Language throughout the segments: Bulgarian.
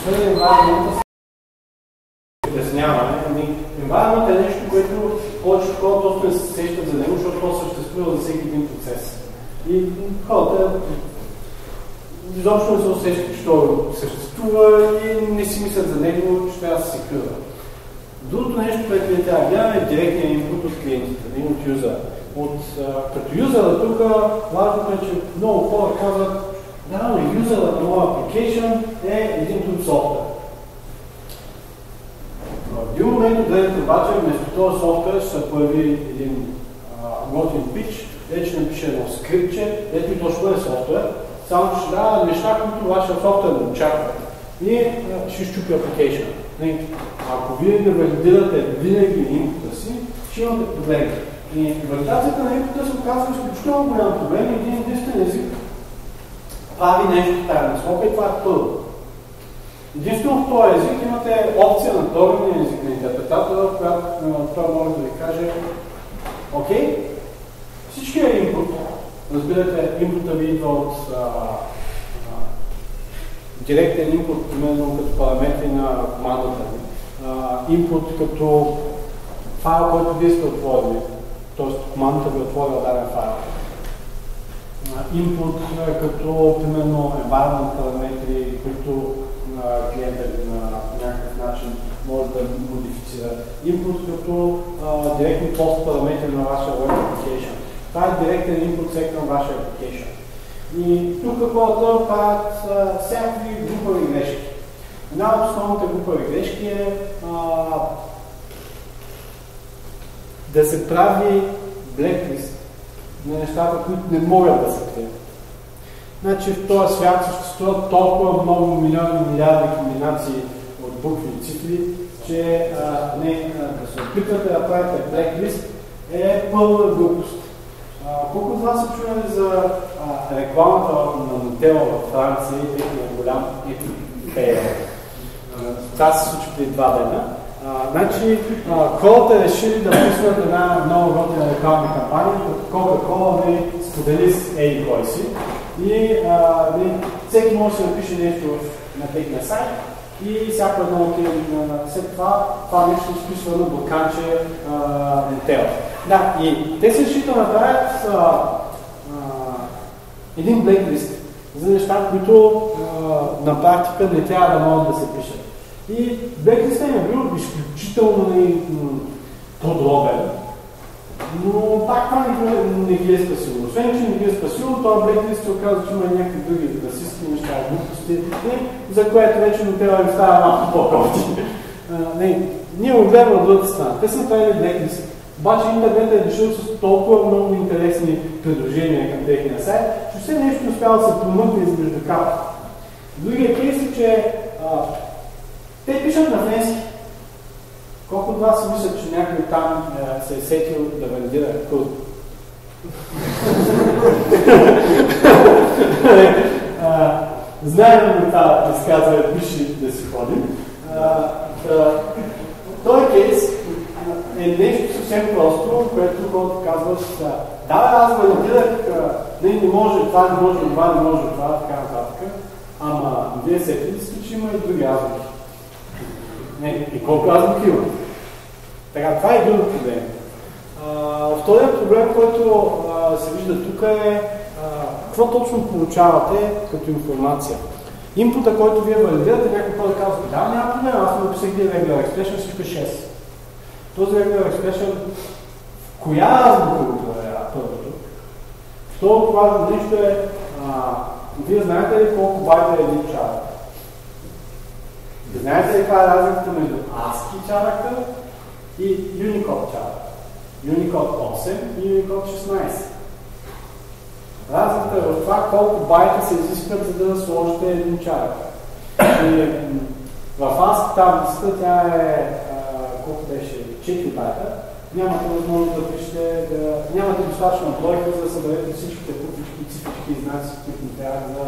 освен обясняване, environment е нещо, което повечето хора просто не се сещат за него, защото то съществува за всеки един процес. И хората изобщо не се усещат, че то съществува и не си мислят за него, че трябва да се крива. Другото нещо, което ни трябва да гледаме е директния инпут от клиентите, от юзера. От, като юзера тук важното е, че много хора казват, но юзера на моя application е един друг софтуер. В един момент отделите обаче, вместо този софтуер ще се появи един готин пич, където ще напише едно скриптче, ето и то ще бъде софтуер, само че ще дава неща, които вашия софтуер не очаква. И ще щупи application. Ако вие не валидирате винаги инпута си, ще имате проблеми. И валидацията на инпута се оказва изключително голям проблем един единствен език прави нещо в тази насока и това е първо. Единствено в този език имате опция на втория език на интерпретатора, в която той може да ви каже Окей, всичкият инпут, разбирате, инпута ви идва от а, а, директен инпут, примерно като параметри на командата ви, инпут като файл, който вие сте отворили, т.е. командата ви е отворила даден файл. Input като, примерно, environment параметри, които клиента на някакъв начин може да модифицира. Input като директни пост параметри на вашия web application. Това е директен input сек към вашия application. И тук хората правят всякакви групови грешки. Една от основните групови грешки е а, да се прави blacklist на нещата, които не могат да се крият. Значи в този свят съществуват толкова много милиони, милиарди комбинации от букви и цифри, че а, не, а, да се опитвате да правите blacklist е пълна глупост. колко от вас са чували за а, рекламата на Нутела в Франция и техния голям епипейл? Това се случи преди два дена. А, значи, а, хората решили да пуснат една много готина рекламна кампания, като Coca-Cola ви сподели с Ей кой си. И а, ви, всеки може да напише нещо на техния сайт и всяко едно на след това, това нещо изписва на блоканче Intel. Да, и те се решили да направят а, един блейклист за неща, които а, на практика не трябва да могат да се пишат. И Беклистън е бил изключително подробен, но пак това не, не ги е спасило. Освен, че не ги е спасило, това Блеклист се оказа, че има някакви други расистски неща, глупости, за което вече на това им става малко по-кофти. ние го гледаме от другата страна. Те са направили Блеклист, обаче интернет е дошъл с толкова много интересни предложения към техния сайт, че все нещо успява да се промъкне измежду капа. Другия кейс е, че а, те пишат на френски. Колко от вас мислят, че някой там е, се е сетил да валидира код? Знаем това изказване, пиши да си ходим. Той кейс е нещо съвсем просто, което хората казват, да, аз валидирах, не, не може, това не може, това не може, това, така нататък. Ама вие си, че има и други азбуки. Не, и колко азбуки има? Така, това е един проблем. Вторият проблем, който а, се вижда тук е а, какво точно получавате като информация. Инпута, който вие валидирате, някой хора казва, да, няма проблем, аз му написах един regular expression, всичко е 6. Този regular expression, коя азбука го проверява първото? Второто важно нещо е, а, вие знаете ли колко байта е един чарак? Знаете ли каква е разликата между ASCII чаракта и Unicode чаракта? Unicode 8 и Unicode 16. Разликата е в това колко байта се изискват, за да сложите един чарак. в ASCII таблицата тя е, колко беше, 4 байта, нямате възможност да пишете, да, нямате достатъчно бройка, за да съберете всичките купички, цифрички и знаци, които ни трябва за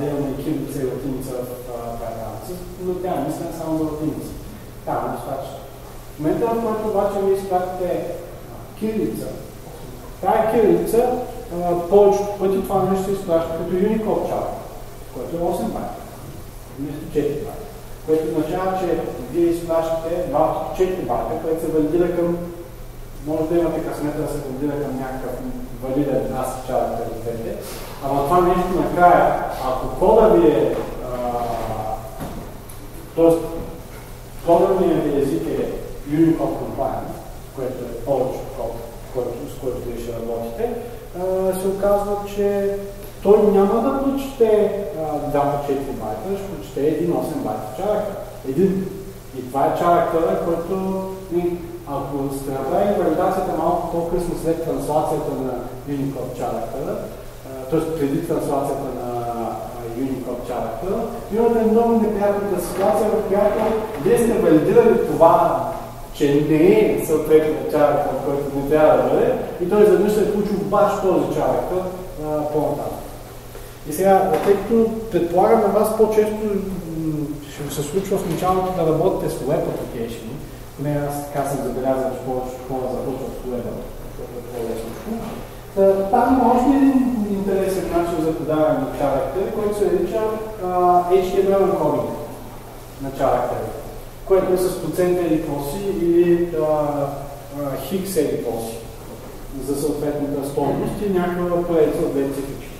да имаме и кирилица и латиница в но тя мисля само за латиница. Там е достатъчно. В момента, в който обаче ви изпратите кирилица, тая кирилица повечето пъти това нещо се изпраща като Unicode чат, което е 8 байта, вместо 4 байта. което означава, че вие изпращате малкото 4 байта, което се валидира към, може да имате късмета да се валидира към някакъв валиден аз двете. Ама това нещо накрая, ако кода ви е, кодът ви език е Unicode Compliant, което е повече код, с който вие ще работите, се оказва, че той няма да прочете двата 4 байта, ще прочете един 8 байта чарактер. Един. И това е чарактера, който ако сте направили валидацията малко по-късно след транслацията на Unicode чарактера, т.е. преди транслацията на Unicode чарактера, имате много неприятната ситуация, в която вие сте валидирали това, че не е съответният чарактер, който не трябва да бъде, и той изведнъж се е получил баш този чарактер по-нататък. И сега, тъй като предполагам на вас по-често ще се случва в началото да работите с Web Application, поне аз така съм забелязал, че повечето хора започват с Web, защото е по-лесно. Там има още интересен начин за подаване на характер, който се нарича HTML encoding на характер, което е с процент или поси или хикс или поси за съответната стойност и някаква поредица от две цифрички.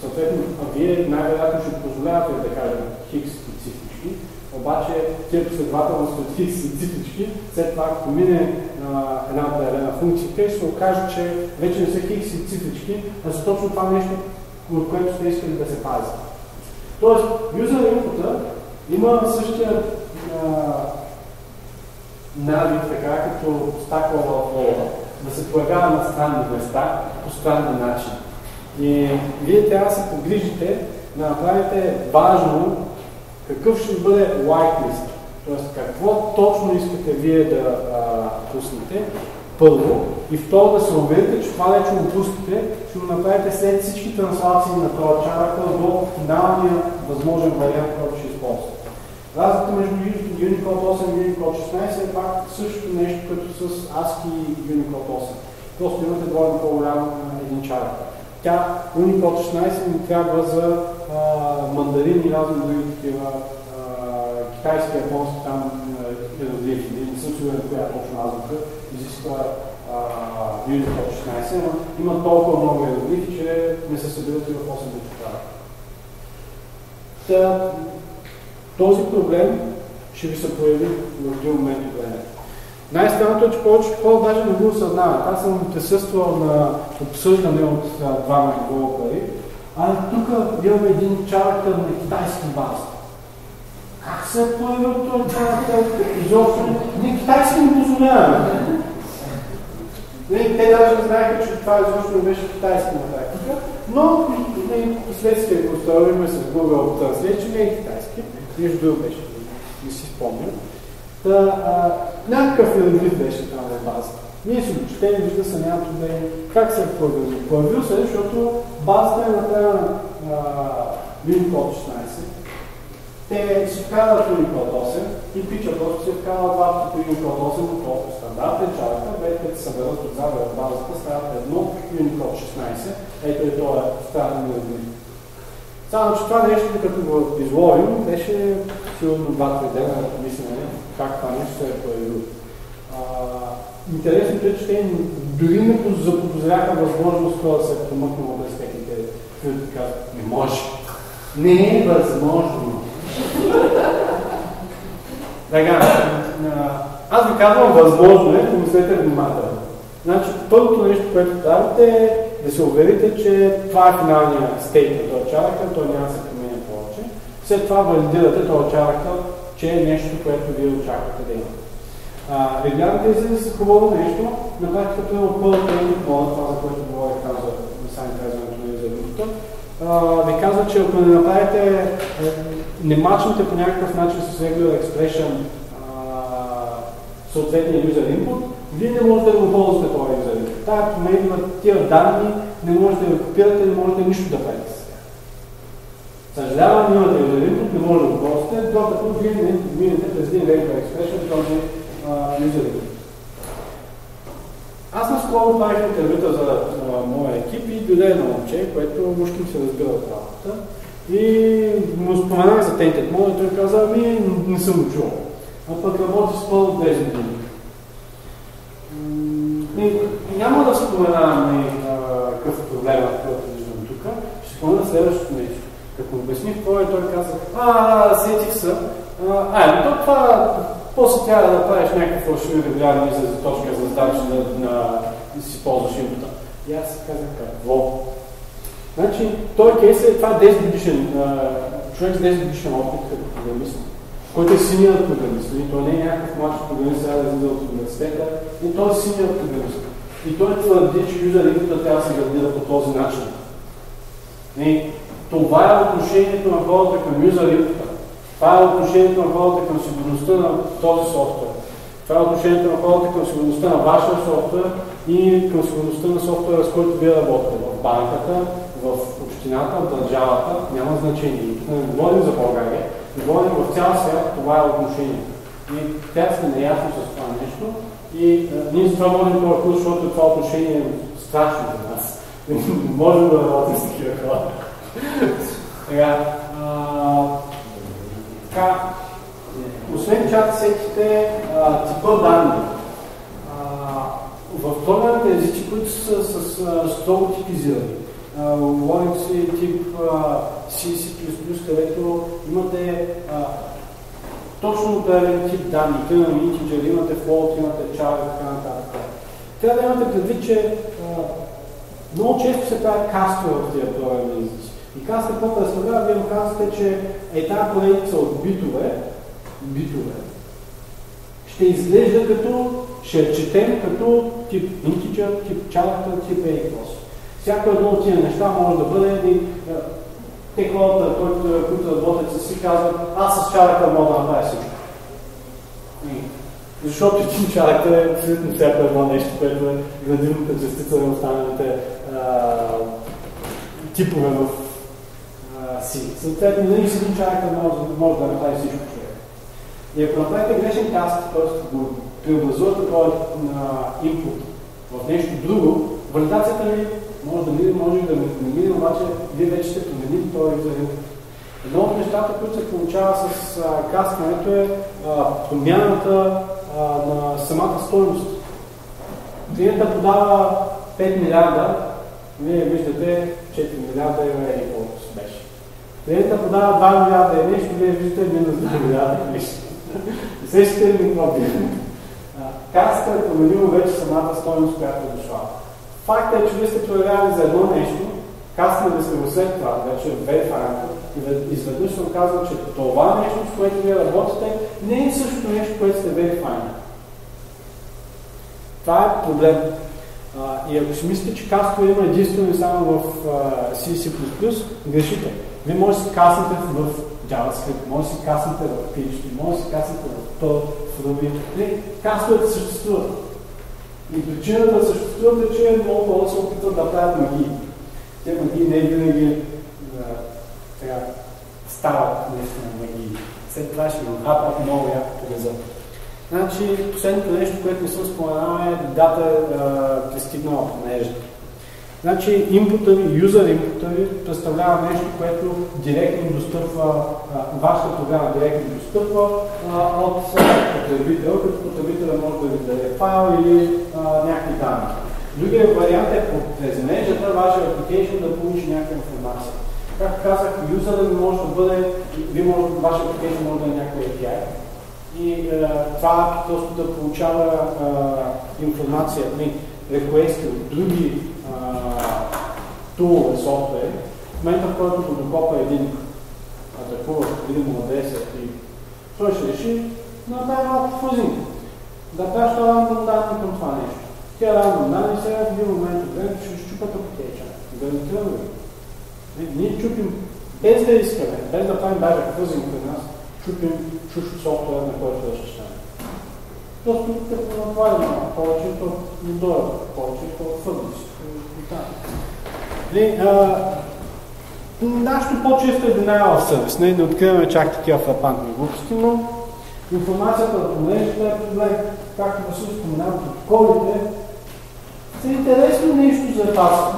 Съответно, а вие най-вероятно ще позволявате да кажем хикс цифрички, обаче тия последователност от хикс и цифрички, след това, ако мине а, една определена функция, ще се окаже, че вече не са хикс и цифрички, а са точно това нещо, от което сте искали да се пази. Тоест, юзер input има същия навик, така като стакла в да се появява на странни места по странни начини. И вие трябва да се погрижите да направите важно какъв ще бъде whitelist. Тоест какво точно искате вие да пуснете, първо, и второ да се уверите, че това вече го пускате, ще го направите след всички транслации на този чаракъл до финалния възможен вариант, който ще използвате. Разликата между Unicode 8 и Unicode 16 е пак същото нещо, като с ASCII и Unicode 8. Просто имате двойно по-голям един чаракъл. Тя Unicode 16 ни трябва за а, мандарин и разни други такива китайски, японски там иероглифи. Съм сигурен точно азбука изисква Unicode 16, но има толкова много иероглифи, че не се събират и в 8 букви. Този проблем ще ви се появи в един момент от времето. Най-странното е, че повечето хора даже не го осъзнават. Аз съм присъствал на обсъждане от двама девелопери, а тук имаме един чарактер на китайски база. Как се е появил този чарактер? Изобщо ние китайски не позволяваме. Те даже не знаеха, че това изобщо беше китайски на практика, но последствие поставяме с Google Translate, че не е китайски. Нещо друго беше, не си спомням. Та, а, някакъв иероглиф беше там на базата. Ние си го четем, вижда се няма проблем. Как се е появил? Появил се, защото базата е направена на Unicode 16. Те си вкарват Unicode 8 и пича просто си вкарват два пъти Unicode 8 от толкова стандартен чарта, вече като съберат отзаде от базата, стават едно Unicode 16. Ето е това странен иероглиф. Само, че това нещо, като го изловим, беше сигурно два-три дена на мислене как това нещо се е появило. Интересното е, че те дори не заподозряха възможност това да се помъкнало без техните, които казват, не може. Не е възможно. Така, аз ви казвам, възможно е, помислете внимателно. Значи, първото нещо, което правите е да се уверите, че това е финалният стейт на този чарактер, той няма да се променя повече. След това валидирате този чарактер, че е нещо, което вие очаквате да има. Регулярните изрази са хубаво нещо, на практиката от първата и мода, това за което говорих там за сами казването на изразите, ви казва, че ако не направите, е, не мачнете по някакъв начин с regular expression съответния user input, вие не можете да го ползвате този user input. Тая на тия данни не можете да го копирате, не можете нищо да правите с тях. Съжалявам, имате user input, не може да го ползвате, докато вие не минете през един regular expression този user input. Аз наскоро правих интервюта за моя екип и дойде едно момче, което мъжки се разбира от работа. И му споменах за Tainted Mode и той каза, ами не съм чувал. А пък работи с пълно 10 години. Няма да споменавам какъв проблем, който виждам тук. Ще спомена следващото нещо. Като обясних е, той каза, а, сетих се. А, ами то това, после трябва да правиш някакви фалшиви регулярни за точка за задача да, на, да си ползваш инпута. И аз си казах, какво? Значи, той кейс е това 10 годишен, човек с 10 годишен опит като програмист, който е синият програмист. И той не е някакъв младши програмист, сега да излиза от университета, и той е синият програмист. И той твърди, че юзер инпута трябва да се градира по този начин. И това е отношението на хората към юзер. Това е отношението на хората към сигурността на този софтуер. Това е отношението на хората към сигурността на вашия софтуер и към сигурността на софтуера, с който вие работите в банката, в общината, в държавата, няма значение. Не говорим за България, говорим в цял свят, това е отношение. И тя сме наясно с това нещо. И а, ние с това можем това курс, защото това отношение е страшно за нас. можем да работим с такива хора. Сега, така, освен чат сетите, типа данни. в програмните езици, които са с, строго типизирани, говорим си тип C, където имате точно определен тип данни, имаме integer, имате float, имате char и така нататък. Трябва да имате предвид, че много често се правят кастове в тези програмни езици. И каста какво представлява? Вие му казвате, че е тази поредица от битове, битове, ще изглежда като, ще четем като тип integer, тип character, тип equals. Всяко едно от тези неща може да бъде един те хората, които, които работят с си, казват, аз с чаракър мога да направя всичко. Защото един чаракър е абсолютно всяко едно нещо, което е градивната частица на останалите типове в си. Съответно, нали си един човек може, може да направи всичко човек. И ако направите грешен каст, т.е. го преобразувате този инпут в нещо друго, валидацията ви може да мине, може да не мине, обаче вие вече сте променили този изразен. Едно от нещата, които се получава с а, каскането е а, промяната а, на самата стоеност. Клиента подава 5 милиарда, вие виждате 4 милиарда и е колко беше. Клиента подава 2 милиарда и нещо, вие виждате минус 2 милиарда и нещо. Сещате ли какво Каста е променило вече самата стоеност, която е дошла. Факт е, че вие сте проверявали за едно нещо, каснали сте го след това, вече в верифайната, и изведнъж се оказва, че това нещо, с което вие работите, не е същото нещо, което сте верифайнали. Това е проблем. А, и ако си мислите, че касто има единствено и само в C C++, грешите. Вие може да си каснете в JavaScript, може да си каснете в PHP, може да си каснете в Perl, в Ruby. Кастовете съществуват. И причината да съществуват е, че много хора се опитват да правят магии. Те магии не винаги сега, стават наистина магии. След това ще го хапат много яко по Значи, последното нещо, което не съм споменал е дата е пристигнала по мрежата. Значи, инпута ви, юзер инпута ви представлява нещо, което директно достъпва, вашата програма директно достъпва а, от потребител, като потребителя може да ви даде файл или а, някакви данни. Другия вариант е през мрежата вашия application да получи някаква информация. Както казах, юзера може да бъде, ви може, вашия application може да е някаква API, и е, това просто да получава е, информация, не, реквести от други тулове, софтуер, в момента в който го докопа един атакува един му адреса и той ще реши да направи малко фузинг. Да праща рандом данни към това нещо. Тя рандом данни сега в един момент от време ще щупат application. Гарантирано ви. Ние чупим без да искаме, без да правим даже фузинг при нас, чупим чуш софтуер, на който да ще стане. Просто като направим повечето недоя, повечето фъдност. Нашето по-често е denial of service. Не, не откриваме чак такива фрапантни глупости, но информацията от мрежата е проблем. Както Васил споменава, протоколите са интересно нещо за вас.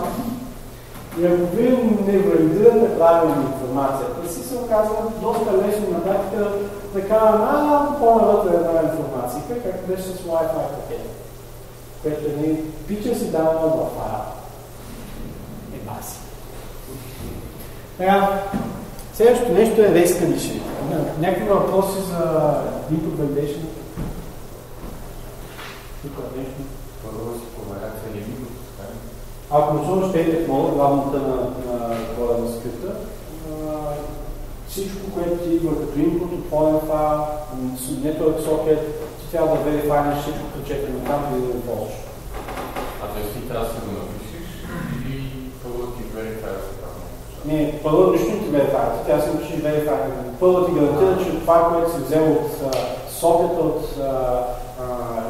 И ако вие не валидирате правилно информацията си, се оказва доста лесно на практика да кажа малко по-навътре една информация, както беше с Wi-Fi пакет, което ни пича си дава в фара. Е баси. Така, следващото нещо е race condition. Някакви въпроси за input validation? Тук нещо? Първо си проверят или ако не ще е технолог, главната на, на кода на скрипта, всичко, което ти идва като input, отворен файл, network socket, ти трябва да верифайнеш всичко прочетено там и да го ползваш. А т.е. ти трябва да си го напишеш или първо ти верифайва се там? Не, първо нищо не ти верифайва, ти трябва да си напишеш верифайва. Първо ти гарантира, че това, което си взел от сокета, от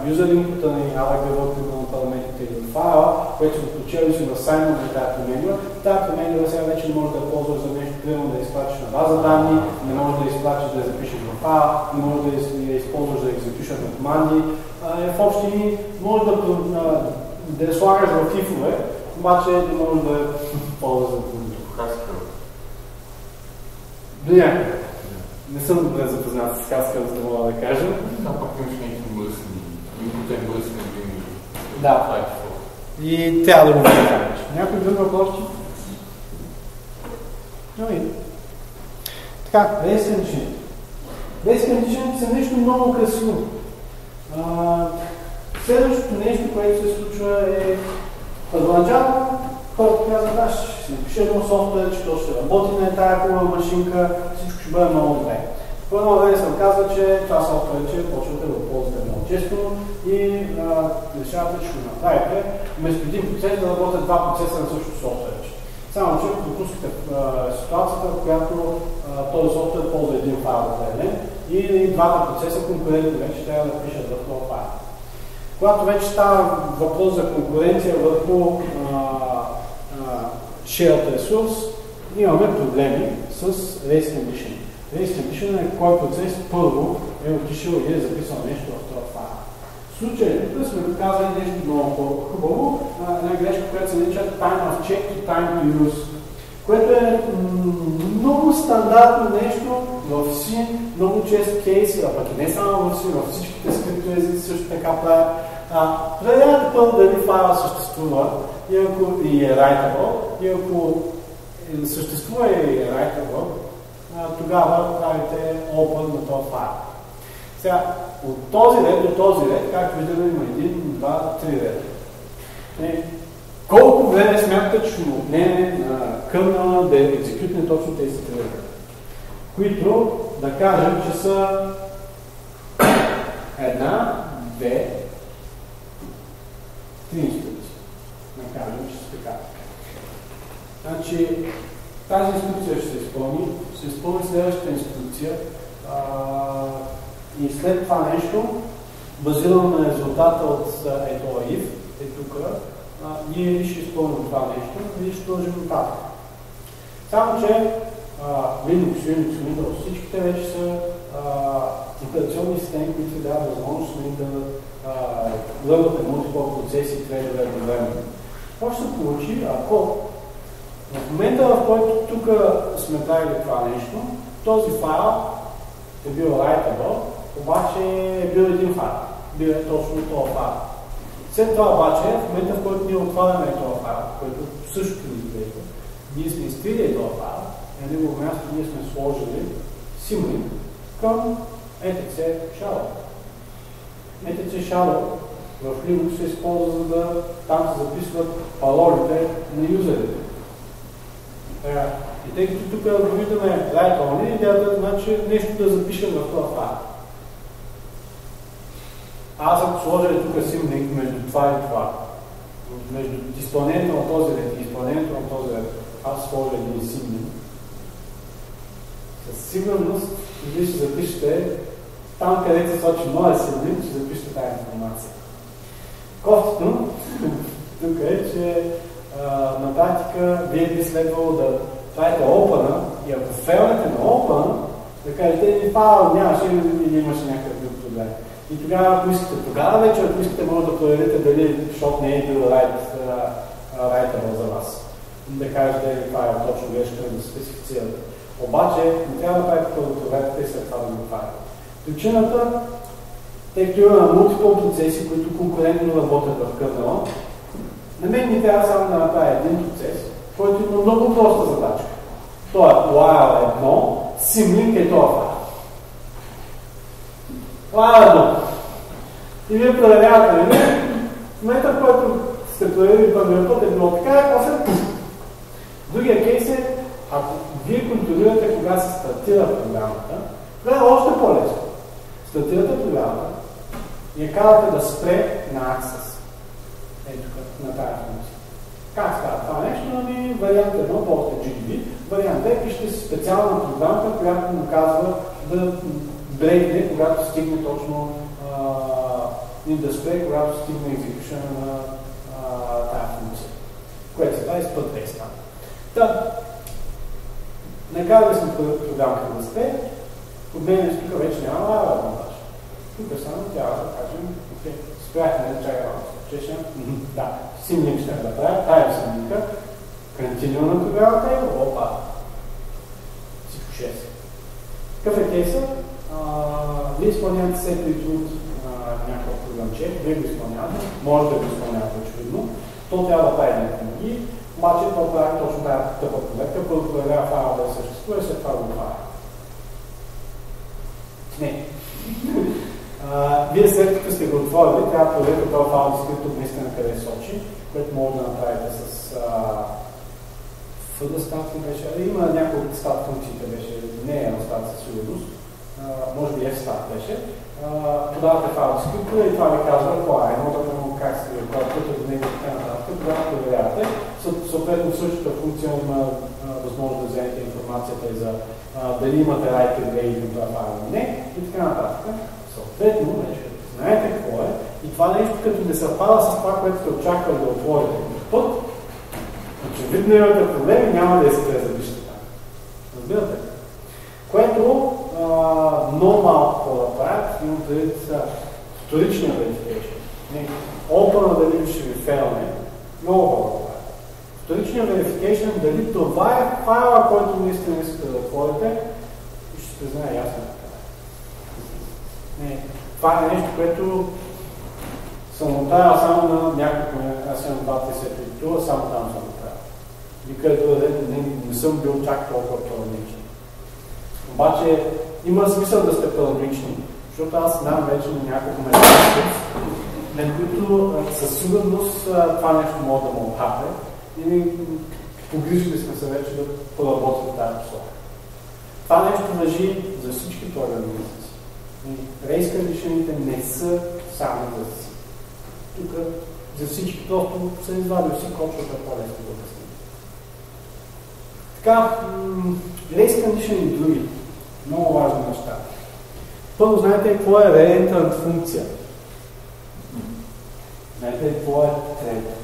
юзер инпута на AWS на параметрите или файла, което го включили си на сайна на тази променила, тази променила сега вече може да я ползваш за нещо, примерно да изпратиш на база данни, не може да изпратиш да я запишеш в файл, не може да я използваш да екзекушаш на команди. Е, в общи може да, да я слагаш в фифове, обаче не може да я ползваш за Haskell. До някъде. Не съм добре запознат с Haskell, за да мога да кажа. Да, пък имаш някакви мръсни, инпутен мръсни думи. Да. Това е И трябва да го покажеш. Някой друг въпрос? Ами. Така, Race Condition. Race Condition са нещо много красиво. А, следващото нещо, което се случва е първоначално хората казват, да, ще напиша едно софтуер, че то ще работи на тази хубава машинка, всичко ще бъде много добре. По едно време съм казва, че това софтуерче почвате да го ползвате много често и а, решавате, че го направите. Вместо един процес да работят два процеса на същото софтуерче. Само, че допускате ситуацията, в която а, този софтуер ползва един файл определен и двата процеса конкурентни вече трябва да пишат в този файл. Когато вече става въпрос за конкуренция върху shared ресурс, имаме проблеми с race condition. Race condition е кой процес първо е отишъл и е записал нещо в този файл. В случая тук сме казали нещо много по-хубаво, една грешка, която се нарича time of check и time to use, което е много стандартно нещо в C, много чест кейси, а пък и не само в C, във всичките скрипто езици също така правят. Проверявате първо дали файла съществува и ако и е writable, и ако съществува и writable, тогава правите open на този файл. Сега, от този ред до този ред, както виждаме, има един, два, три реда. Е, колко време смятате, че ще му отнеме на къмна да екзекютне точно тези три реда? Които, да кажем, че са една, две, три инструкции. Да кажем, че са така. Значи, тази инструкция ще се изпълни, ще се изпълни следващата инструкция а, и след това нещо, базирано на резултата от ето if, е тук, ние ще изпълним това нещо и ще продължим нататък. Само, че а, Linux, Windows, всичките вече са операционни системи, които се дават възможност нали, да глъбвате multiple процеси, трейдове едновременно. Какво ще се получи, ако в момента, в който тук сме правили това нещо, този файл е бил writable, обаче е бил един файл. Бил е точно този файл. След това обаче, в момента, в който ние отваряме този файл, който също изглежда, ние сме изтрили този файл, на негово място ние сме сложили символ към ETC Shadow. ETC Shadow в Linux се използва, за да там се записват паролите на юзерите. И тъй като тук виждаме write only, идеята е значи нещо да запишем в това файл. Аз ако сложа тук символик между това и това, между изпълнението на този ред и изпълнението на този ред, аз сложа един символ, със сигурност вие ще запишете там, където се сочи моя символ, ще запишете тази информация. Кофтото тук е, че на практика вие би следвало да правите опана и ако фейлнете на опана, да кажете, ни файл нямаше или имаше някакъв друг проблем. И тогава, ако искате, тогава вече, ако искате, може да проверите дали защото не е бил right, uh, за вас. да дали това е точно грешка, да специфицирате. Обаче не трябва да правите първо проверката и след това да го правите. Причината, тъй като има мултипл процеси, които конкурентно работят в кърнела, на мен ми трябва само да направя един процес, който има много проста задача. То е while едно, симлинк е това файл. While едно. И вие проверявате, нали? В момента, в който сте проверили първият път е било така, и после Другия кейс е, ако вие контролирате кога се стартира програмата, това е още по-лесно. Стартирате програмата и я казвате да спре на Access. На тази функция. Как става това нещо? Нали, вариант 1, ползвате GDB, вариант 2, пишете специална програмка, която му казва да брейкне, когато стигне точно и да спре, когато стигне екзекушена на тази функция. Което се това изпът текста. Та, накарали сме програмата да спре, обмене тук вече няма монтаж. Тук само трябва да кажем, окей, спряхме да чакай малко. Чеше? Да, симлинк ще да правя, тая симлинка, континуа на програмата и опа. Всичко 6. Какъв е кейсът? Вие изпълнявате всеки от някакъв програмче, вие го изпълнявате, може да го изпълнявате очевидно, то трябва да прави някакви обаче то прави точно тази тъпа проверка, първо проверява файла да съществува и след това го прави. Не. Вие след като сте го отворили, трябва да проверите този файл скрито наистина къде сочи, което може да направите с фъдъстат ли беше, има няколко стат функциите беше, не е стат със сигурност, може би F-stat беше, подавате файл скрипто и това ви казва кой е, едно да му как се рекордвате до него и така нататък, тогава проверявате. Съответно същата функция има възможност да вземете информацията и за дали имате to към това файл или не и така нататък. Съответно, вече знаете какво е и това нещо като не съвпада с това, което сте очаквали да отворите път, очевидно имате проблеми, няма да искате да завишите там. Разбирате? Което а, много малко хора правят, имам предвид вторичния verification. Опана дали ще ви фейлне, много хора правят. Вторичният verification, дали това е файла, който наистина искате да отворите, ще се знае ясно. Не, това е нещо, което съм оставил само на няколко, аз имам два сетовитува, само там съм оставил. Никъдето не, не, не съм бил чак толкова параноичен. Обаче има смисъл да сте параноични, защото аз знам вече на няколко месеца, на които със сигурност това нещо може да му отхапе и погрижили сме се вече да поработим тази посока. Това нещо въжи за всички програмни езици. Рейс решените не са само за си. Тук за всички просто са извадили си кочвата по-лесно да обясним. Така, рейс condition други. Много важни неща. Първо, знаете какво е reentranт функция? Знаете какво е трета?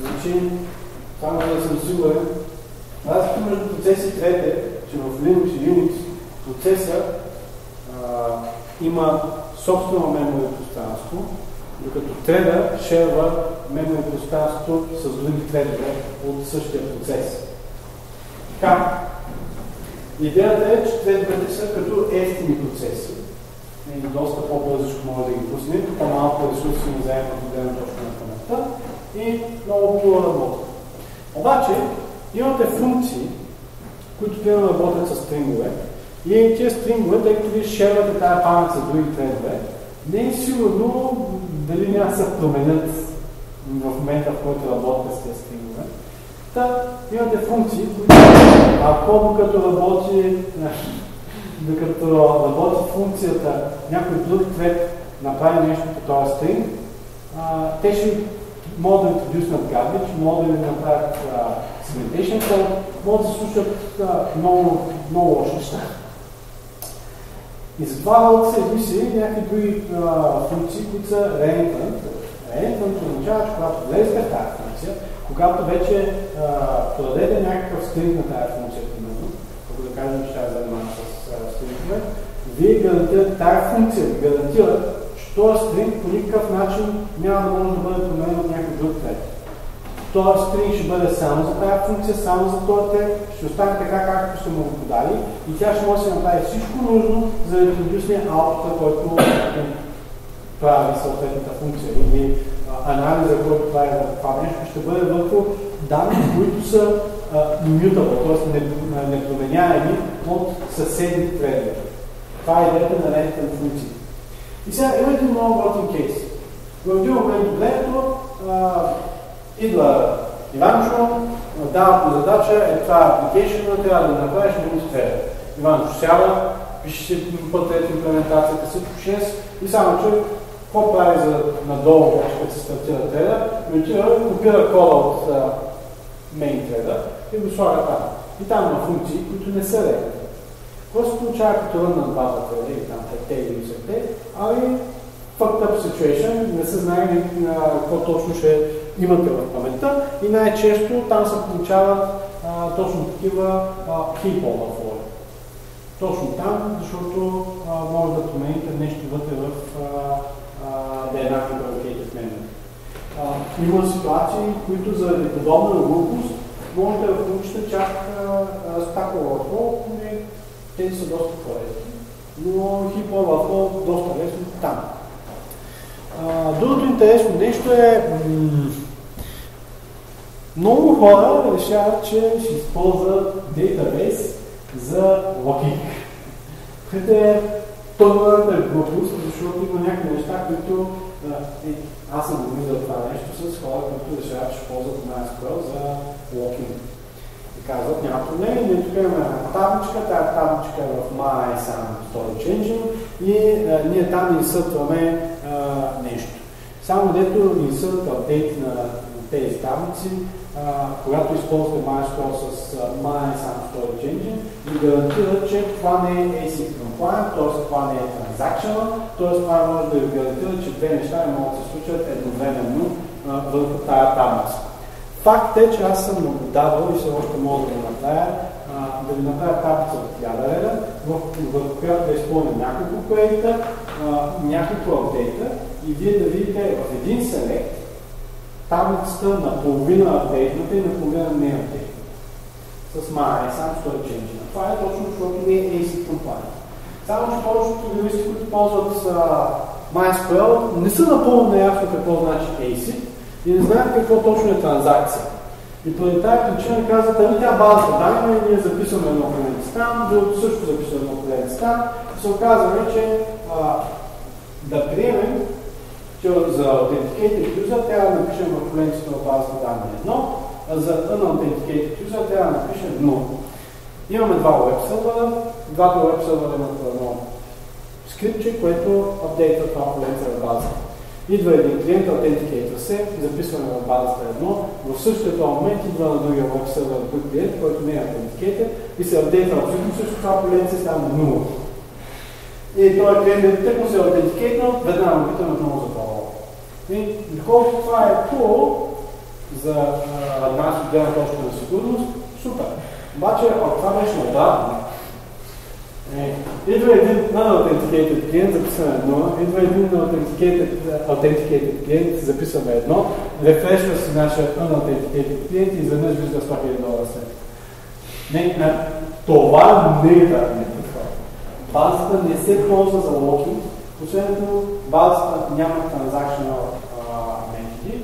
Значи, само да съм сигурен, разлика между процес и трет е, че в Linux и Unix процеса а, има собствено мемори пространство, докато треда шерва мемори пространство с други тредове от същия процес. Така, идеята е, че тредовете са като ефтини процеси, и доста по-бързо може да ги пуснем, по-малко ресурси ни заемат от гледна точка на паметта и много хубаво работят. Обаче, имате функции, които да работят с стрингове и тези стрингове, тъй като вие шервате тази памет с други трендове, не е сигурно дали няма да се променят в момента, в който работите с тези стрингове. Та, имате функции, които ако докато работи докато работи функцията някой друг цвет направи нещо по този стринг, те ще могат да интродюснат garbage, могат да направят segmentation могат да слушат много, много лоши неща. И затова могат да се измисли някакви други функции, които са reentrant. Reentrant означава, че когато влезете в тази функция, когато вече подадете някакъв стринг на тази функция, примерно, ако да кажем, че ще занимава с стрингове, вие гарантирате тази функция, гарантира, че този стринг по никакъв начин няма да може да бъде променен от някой друг трет. Този стринг ще бъде само за тази функция, само за този тег, ще остане така, както сте му го подали и тя ще може да направи всичко нужно за да интродюсния аутпута, който прави съответната функция или анализа, който прави това нещо, ще бъде върху данни, които са immutable, т.е. непроменяеми от съседни тредове. Това е идеята на редите на функции. И сега има един много готин кейс. В един момент времето идва Иванчо, дава по задача, е това application, трябва да направиш multithread. Иванчо сяда, пише си пътет имплементацията си по 6 и само че какво прави за надолу, като се стартира треда, и отива, копира кода от main thread и го слага там. И там има функции, които не са редни. Какво се получава като рън на двата треда или там те или те, ами fucked up situation, не се знае какво точно ще имате в паметта и най-често там се получават а, точно такива heap overflow. Точно там, защото а, може да промените нещо вътре в dynamic allocated memory. Има ситуации, които заради подобна глупост може да получите чак stack overflow, те са доста по-лесни, но heap overflow доста лесно там. другото интересно нещо е много хора решават, че ще използват дейтабейс за логик. Което е пълната глупост, защото има някакви неща, които е, аз съм го виждал това нещо с хора, които решават, че ползват MySQL за локинг. И казват, няма проблем, ние тук имаме една табличка, тази табличка е в MySAM Storage Engine и а, ние там инсъртваме нещо. Само дето инсърт апдейт на тези таблици когато използвате MySQL с MySAM Storage Engine, ви гарантира, че това не е ASIC compliant, т.е. това не е transactional, т.е. това може да ви гарантира, че две неща не могат да се случат едновременно върху тази таблица. Факт е, че аз съм наблюдавал и все още мога да направя, да ви направя таблица от 1000 реда, в която да изпълня няколко проекта, няколко апдейта и вие да видите в един селект таблицата на половина апдейтната и на половина не апдейтната. С сам Storage Engine. Това е точно защото не е ASIC компания. Само, че повечето програмисти, които ползват uh, MySQL, не са напълно наясно какво значи ASIC и не знаят какво точно е транзакция. И поради тази причина казват, ами тя базата данни, ние записваме едно коледец там, другото също записваме едно коледец там, се оказваме, че а, да приемем, за Authenticated User трябва да напишем в коленцето на базата данни едно, а за Unauthenticated User трябва да напишем 0. Имаме два веб сервера, двата веб сервера имат едно скриптче, което апдейтва това коленце в базата. Идва един клиент, аутентикейтва се, записваме в базата едно, в същия момент идва на другия веб сервер друг клиент, който не е аутентикейтен и се апдейтва абсолютно също това коленце става 0. И този клиент, тък му се аутентикейтнал, веднага му питаме отново за това. И доколкото това е хубаво за нас от гледна точка на сигурност, супер. Обаче, ако това беше обратно, е, идва един unauthenticated клиент, записваме едно, идва един authenticated, authenticated клиент, записваме едно, рефрешва си нашия unauthenticated клиент и изведнъж вижда 100 000 долара след. Не, това не е да не подход. Базата не се ползва за локинг, Последното, базата няма transactional методи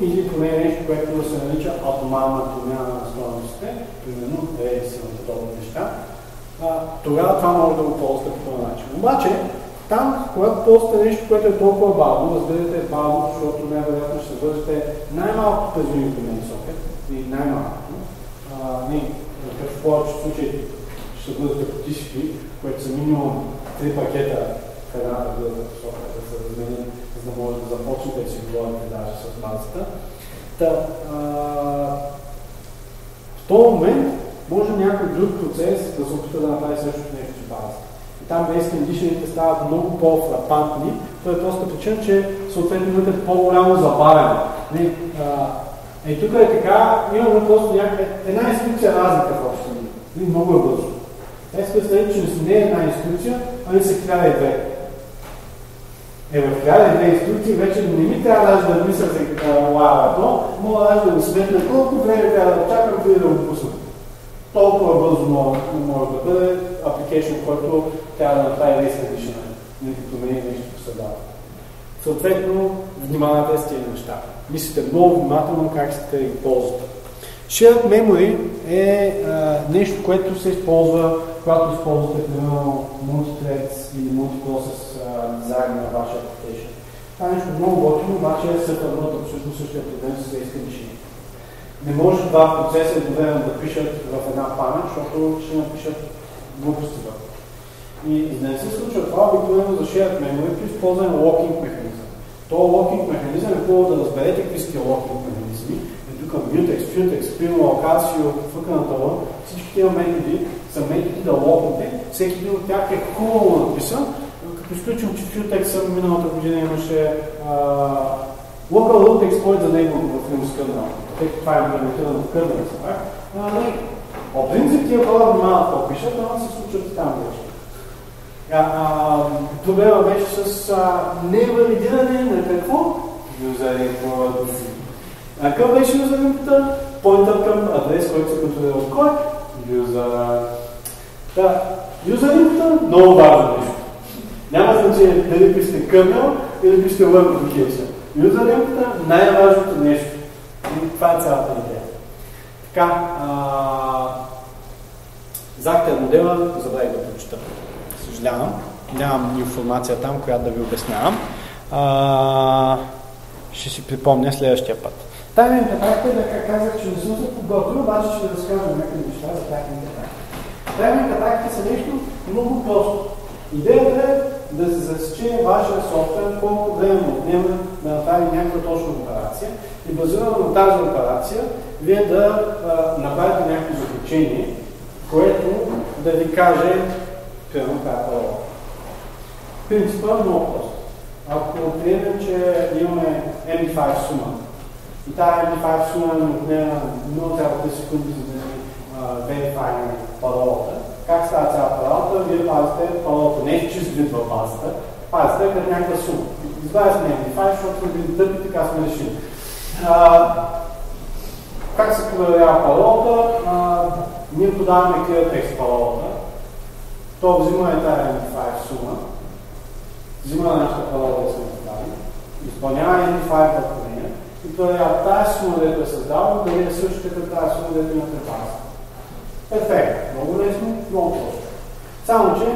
или поне нещо, което се нарича автоматна промяна на стоеностите, примерно си на подобни неща. А, тогава това може да го ползвате по този начин. Обаче, там, когато ползвате нещо, което е толкова бавно, разбирате е бавно, защото най-вероятно ще вържете най-малко през Unity сокет и най-малко. Не, в повечето случаи ще бъдете потишки, което са минимум три пакета едната глътна посока да се размени, за да може да започнете да си говорите даже с базата. Та, а, в този момент може някой друг процес да се опита да направи същото нещо с базата. И там base conditionите стават много по-фрапантни, то е просто причина, че съответно имате по-голямо забавяне. Е, тук е така, имаме просто някаква една инструкция разлика в общи Много е бързо. Е, че не е една инструкция, ами се 1002. Е в две инструкции, вече не ми трябва даже да мисля за лавато, мога даже да го сметна колко време трябва да чакам преди да го пусна. Толкова бързо може да бъде application, който трябва да направи лесна решение, не мен нещо посъдава. Съответно, внимавате с тези неща. Мислите много внимателно как сте ги ползвате. Shared Memory е а, нещо, което се използва, когато използвате, примерно, multithreads или multiprocess дизайн на вашия application. Това е нещо много готино, обаче е съвърнато абсолютно същия проблем с иска решение. Не може два процеса едновременно да пишат в една памет, защото ще напишат глупости в. И да не се случва това, обикновено за shared memory използваме локинг механизъм. То локинг механизъм е хубаво да разберете какви са локинг механизми. И тук Mutex, Futex, Primo, Casio, това, всички тези методи са методи да локнете. Всеки един от тях е хубаво написан, като изключим, че Futex миналата година имаше Local Root Exploit за него в Linux кърнел, тъй като това е имплементирано в кърнел, нали? По принцип тия хора внимават какво пишат, но се случват там вече. Проблема беше с а, невалидиране на какво? Юзер А какъв беше юзер инпута? Поинтър към адрес, който се контролира от кой? Юзер. Да, юзер инпута много важно нещо. Няма значение дали пишете къмел или пишете web application. User input най-важното нещо. И това е цялата идея. Така, Захтер модела, забравих да прочита. Съжалявам. Нямам информация там, която да ви обяснявам. А, ще си припомня следващия път. Тайните практика да казах, че не съм се подготвил, обаче ще разкажа някакви неща за тайните практики. Тайните практики са нещо много просто. Идеята е да се засече вашия софтуер, колко време отнема да направи някаква точна операция и базирано на тази операция, вие да а, направите някакво заключение, което да ви каже, примерно, е парола. Принципът е много прост. Ако приемем, че имаме MD5 сума и тази MD5 сума ни отнема 0,3 секунди, за да ни верифайне паролата, как става цялата работа? Вие пазите паролата не е чист вид в базата, пазите като някаква сума. Избавя сме Amplify, защото сме били тъпи, така сме решили. как се проверява паролата? ние подаваме clear text паролата. То взима е тази Amplify сума, взима нашата парола да сме подали, изпълнява Amplify върху нея и проверява тази сума, дето е създава, дали е също като тази сума, дето имате базата. Перфектно. Много лесно, много просто. Само, че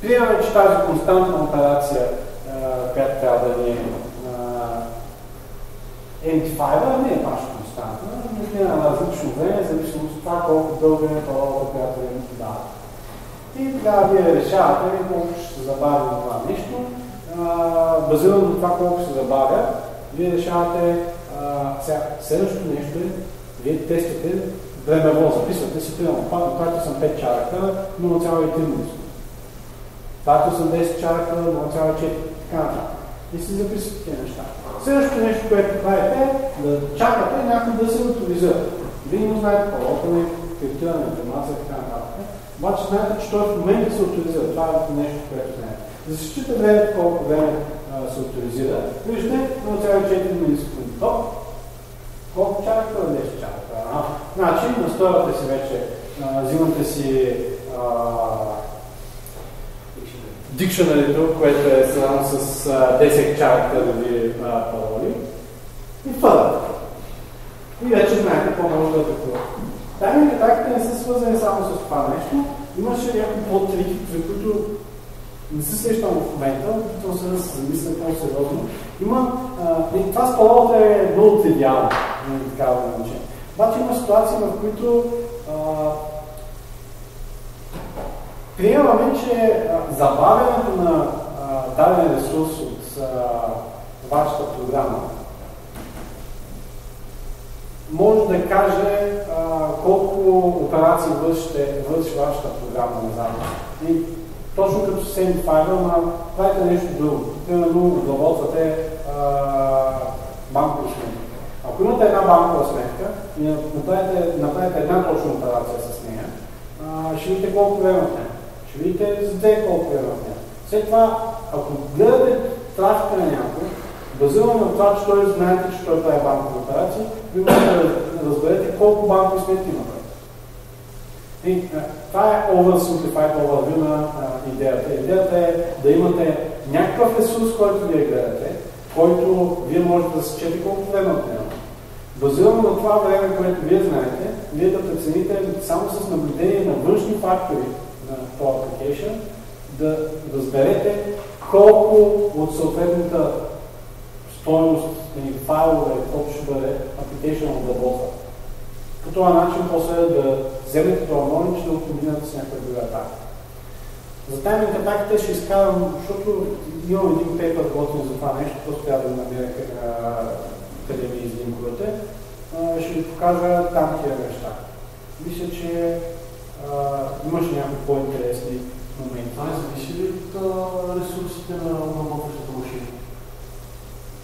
приемаме, че тази константна операция, която трябва да ни е MT5 не е баш константна, но е на различно време, зависимо от това колко дълга е паролата, която е дава. И тогава вие решавате колко ще се забави това нещо. Базирано на това колко се забавя, вие решавате следващото нещо е, вие тествате времево записвате си, примерно, когато съм 5 чарка, 0,3 минути. Когато съм 10 чарка, 0,4, така нататък. И си записвате тези неща. Следващото нещо, което правите е да чакате някой да се авторизира. Вие не знаете паролата на криптирана информация и така нататък. Обаче знаете, че той в момента се авторизира. Това е нещо, което знаете. Защитите времето колко време се авторизира. Виждате 0,4 милисекунди. Колко чарка? 10 чарка. А, значи, насторвате си вече, взимате си дикшенарито, което е само с а, 10 чарактерови пароли и първата. И вече знаете какво може да атакува. Тайните атаките не са свързани само с това нещо. Имаше някакви по-трики, за които не се срещам в момента, опитвам се да се замисля по-сериозно. Има, а, това с паролата е много тривиално, така да наречем. Обаче има ситуации, в които а, приемаме, че забавянето на а, даден ресурс от а, вашата програма може да каже а, колко операции върши вашата програма назад. И точно като Sendfire, ама правите нещо друго. Примерно обработвате банкови сметки. Ако имате една банкова сметка и направите, направите една точна операция с нея, а, ще видите колко време от нея. Ще видите за две колко време от нея. След това, ако гледате трафика на някой, базирано на това, че той знаете, че той прави банкови операции, ви можете да разберете колко банкови сметки има. И, това е oversimplified overview на а, идеята. Идеята е да имате някакъв ресурс, който вие гледате, който вие можете да се чете колко време отнема. Базирано на това време, което вие знаете, вие да прецените само с наблюдение на външни фактори на този application, да разберете колко от съответната стоеност или файлове, колко ще бъде application обработва. По този начин после да вземете това да комбинирате с някаква друга атака. За тайминг атаките ще изкарам, защото имам един пейпер готвен за това нещо, просто трябва да намеря къде ми излинковете. Ще ви покажа там тия неща. Мисля, че имаше някои по-интересни моменти. Това не зависи ли от ресурсите на обработващата машина?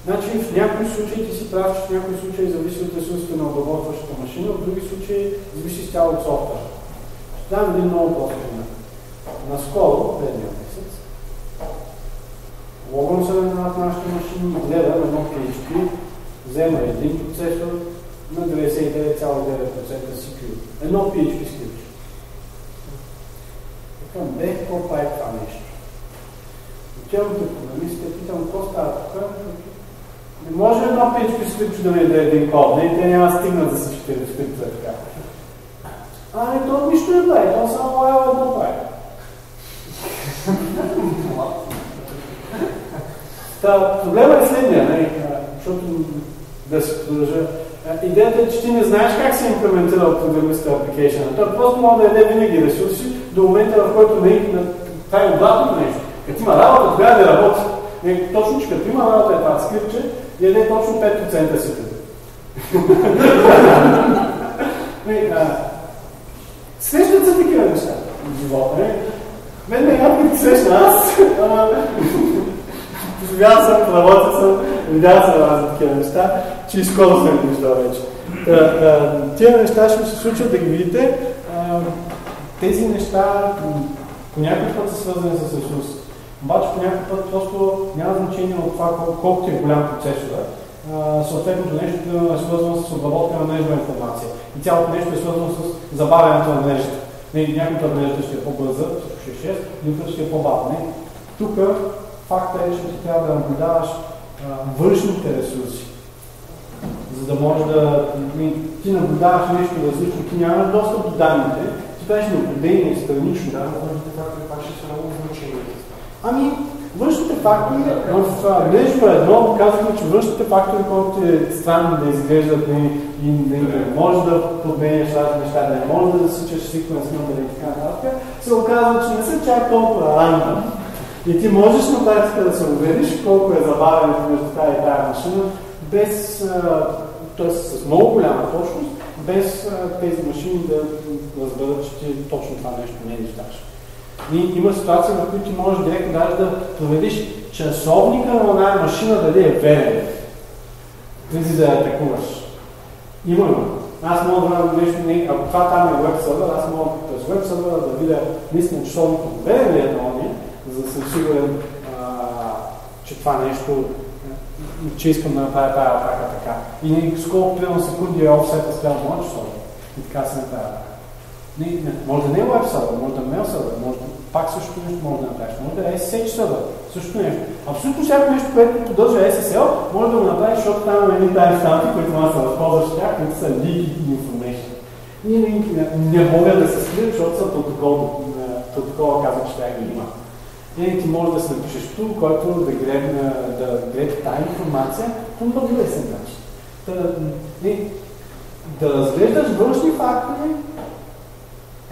Значи в някои случаи ти си прав, че в някои случаи зависи от ресурсите на обработващата машина, в други случаи зависи цяло от софтуера. Ще дам един много прост пример. Наскоро, предния месец, логвам се на една от нашите машини гледам едно PHP, взема един процесор на 99,9% CPU. Едно PHP скрипт. Викам, бе, какво прави това нещо? Отивам при програмистите, питам, какво става тук? Не може едно PHP скрипт да ми даде един код, не, те няма стигнат за всичките скрипта така. Ами то нищо не прави, то само лайва едно прави. Та, проблема е следния, не, защото да се продължа. Идеята е, че ти не знаеш как се имплементира програмиста application. Той просто може да яде винаги ресурси до момента, в който не това е обратното нещо. Като има работа, тогава да работи. Не, точно, че като има работа е това скрипче, яде точно 5% си Срещат се такива неща в живота. Не? Мен ме някой ти срещна аз. Живял съм, работил съм, видял съм разни такива неща, че скоро съм виждал вече. Тия неща ще се случат да ги видите. Тези неща по път са свързани с ресурс. Обаче по някакъв път просто няма значение от това колко, колко е голям процесор. Съответното нещо е свързано с обработка на мрежова информация. И цялото нещо е свързано с забавянето на мрежата. Някаква мрежата ще е по-бърза, ще е 6, другата ще е по-бавна. Тук факта е, че ти трябва да наблюдаваш външните ресурси, за да може да... Ти наблюдаваш нещо различно, ти нямаш достъп до данните, ти правиш наблюдение странично. Да, външните фактори пак ще много значими. Ами, външните фактори, в нещо едно казахме, че външните фактори, колкото е странно да изглеждат и, и, и не може да подменяш разни неща, да не може да засичаш секвенс номер и така нататък, се оказва, че не са чак толкова рано. И ти можеш на практика да се увериш колко е забавянето между тази и тази машина, без, т.е. с много голяма точност, без тези машини да разберат, че ти точно това нещо не виждаш. И има ситуации, в които можеш директно даже да проведиш часовника на една машина дали е верен, преди да я атакуваш. Има, има. Аз мога да правя нещо, не, ако това там е веб сервер, аз мога през веб сервера да видя наистина часовника верен ли е на ония, за да съм сигурен, а, че това нещо, че искам да направя тази атака така. И сколко примерно секунди е офсета спрямо моят часовник. И така се направя. Не, не, може да не е веб сервер, може да е mail сервер, може да пак също нещо може да направиш. Може да е SSH сервер, също нещо. Абсолютно всяко нещо, което поддържа SSL, може да го направиш, защото там има едни таймстампи, които може да се възползваш тях, които са leaky information. И не, не, не могат да се скрият, защото са протокол, протокола казва, че тя ги има. И ти може да се напишеш тук, който да гледа, да гледа тази информация по много лесен начин. Да, да разглеждаш външни фактори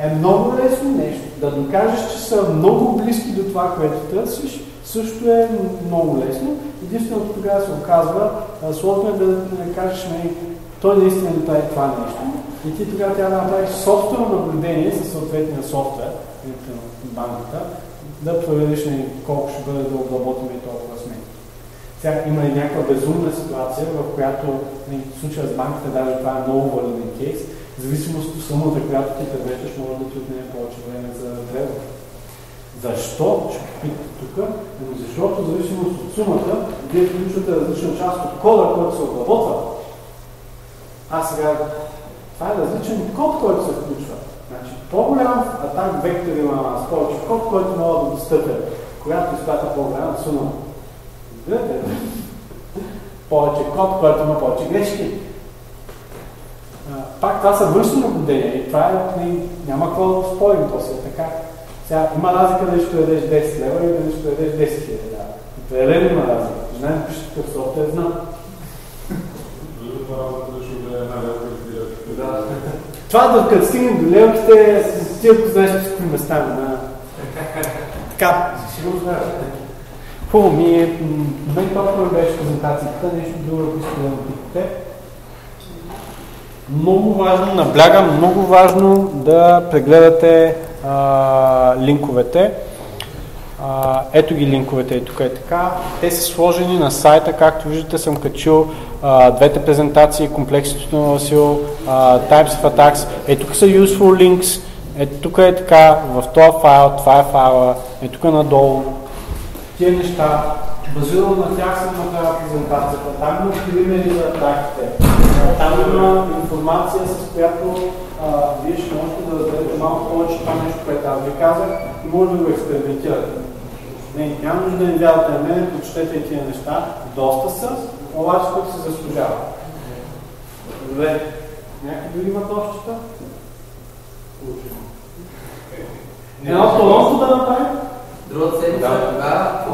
е много лесно нещо. Да докажеш, че са много близки до това, което търсиш, също е много лесно. Единственото тогава се оказва, сложно е да, да кажеш, не, той наистина да прави това нещо. И ти тогава трябва да направиш собствено наблюдение със съответния софтуер, банката, да провериш не, колко ще бъде да обработим и толкова сметки. Сега има и някаква безумна ситуация, в която не, случая с банката, даже това е много валиден кейс, зависимост от сумата, която ти превеждаш, може да ти отнеме повече време за древно. Защо? Ще попитате тук. Ами защото в зависимост от сумата, вие включвате различна част от кода, който се обработва. А сега, това е различен код, който се включва. Значи, по-голям атак вектор има с повече код, който мога да достъпя, която изпрата по-голяма сума. Виждате? повече код, който има повече грешки. Пак това са външни наблюдения и това е, няма какво да спорим, то си е така. Сега, има разлика дали ще дадеш 10 лева или дали ще дадеш 10 хиляди лева. Определено има разлика. Знаем, да пише такъв софтуер, знам. Това да като стигнем до левките, ти ако знаеш с какви места на... Така. Сигурно знаеш. Хубаво ми, мен толкова беше презентацията, нещо друго, ако искате да ме питате. Много важно, наблягам, много важно да прегледате а, линковете. А, ето ги линковете и тук е така. Те са сложени на сайта, както виждате съм качил а, двете презентации, комплексите на Васил, а, Types of Attacks. Ето тук са Useful Links, ето тук е така, в този файл, това е файла, ето тук надолу. Тия неща, базирано на тях съм направил презентацията. Там има примери за атаките. Там има информация, с която а, вие ще можете да разберете малко повече това нещо, което аз ви казах и може да го експериментирате. Не, няма нужда да ни вярвате на мен, прочетете и тия неща. Доста са, обаче които се заслужава. Добре. Някой други имат още Едно Торонто да направим? Другата седмица, кога,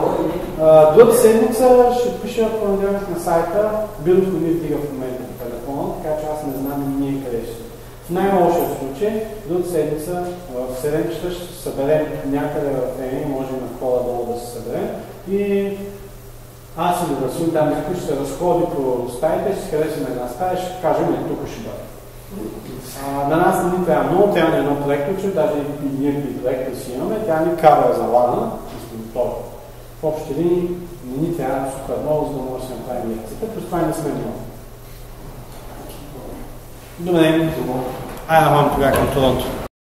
Другата седмица ще пиша понеделник на сайта. Било не вдига в момента по телефона, така че аз не знам и ние къде ще В най-лошия случай, другата седмица в 7 часа ще се съберем някъде в ЕМИ, може на входа долу да се съберем. И аз или Васил, там някой ще се разходи по стаите, ще се хареса на една стая, ще кажем, не, тук ще бъде. А, на нас не ни трябва много, трябва на едно проекто, че даже и ние при проекта си имаме, тя ни кара за лана, и сме готови в общи линии не ни трябва супер много, за да може да се направим лекцията, през това не сме много. Добре, айде да тогава към Торонто.